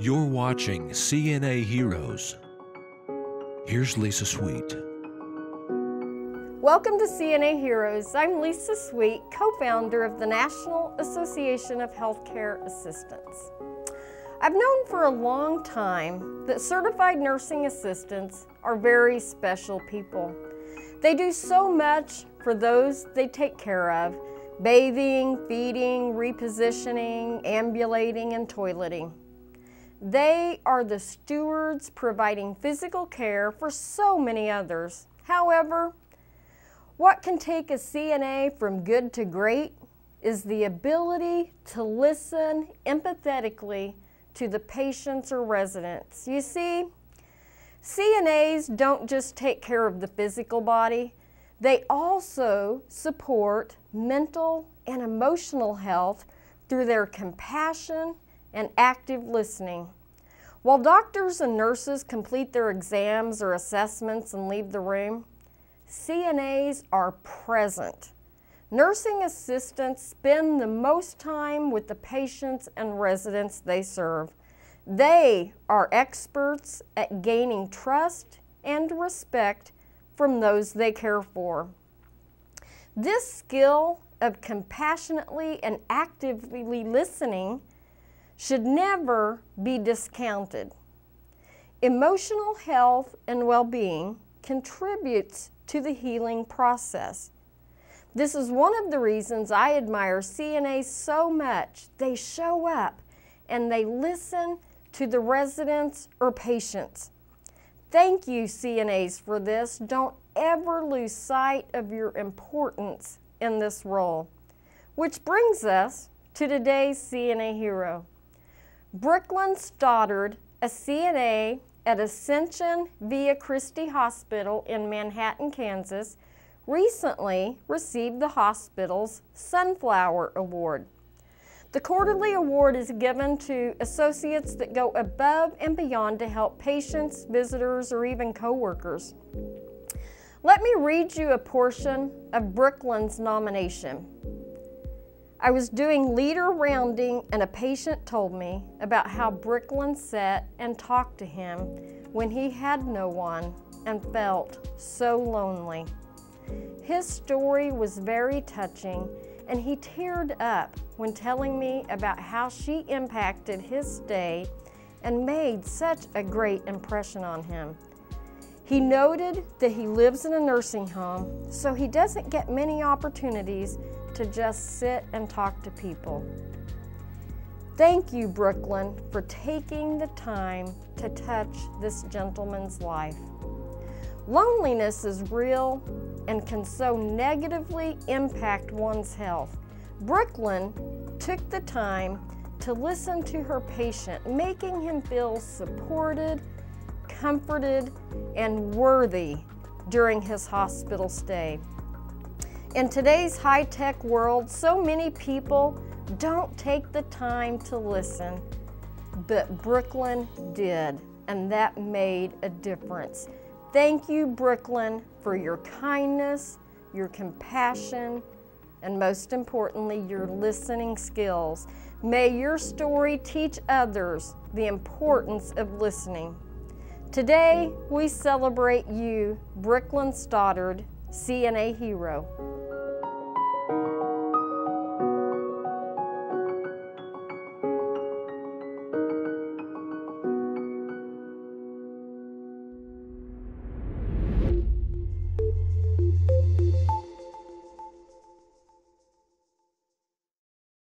You're watching CNA Heroes. Here's Lisa Sweet. Welcome to CNA Heroes. I'm Lisa Sweet, co-founder of the National Association of Healthcare Assistants. I've known for a long time that certified nursing assistants are very special people. They do so much for those they take care of, bathing, feeding, repositioning, ambulating, and toileting. They are the stewards providing physical care for so many others. However, what can take a CNA from good to great is the ability to listen empathetically to the patients or residents. You see, CNAs don't just take care of the physical body, they also support mental and emotional health through their compassion and active listening. While doctors and nurses complete their exams or assessments and leave the room, CNAs are present. Nursing assistants spend the most time with the patients and residents they serve. They are experts at gaining trust and respect from those they care for. This skill of compassionately and actively listening should never be discounted. Emotional health and well-being contributes to the healing process. This is one of the reasons I admire CNAs so much. They show up and they listen to the residents or patients. Thank you, CNAs, for this. Don't ever lose sight of your importance in this role. Which brings us to today's CNA hero. Brooklin Stoddard, a CNA at Ascension Via Christi Hospital in Manhattan, Kansas, recently received the hospital's Sunflower Award. The quarterly award is given to associates that go above and beyond to help patients, visitors, or even coworkers. Let me read you a portion of Brooklin's nomination. I was doing leader rounding and a patient told me about how Brooklin sat and talked to him when he had no one and felt so lonely. His story was very touching and he teared up when telling me about how she impacted his day and made such a great impression on him. He noted that he lives in a nursing home, so he doesn't get many opportunities to just sit and talk to people. Thank you, Brooklin, for taking the time to touch this gentleman's life. Loneliness is real and can so negatively impact one's health. Brooklin took the time to listen to her patient, making him feel supported, comforted, and worthy during his hospital stay. In today's high-tech world, so many people don't take the time to listen, but Brooklin did, and that made a difference. Thank you, Brooklin, for your kindness, your compassion, and most importantly, your listening skills. May your story teach others the importance of listening. Today, we celebrate you, Brooklin Stoddard, CNA hero.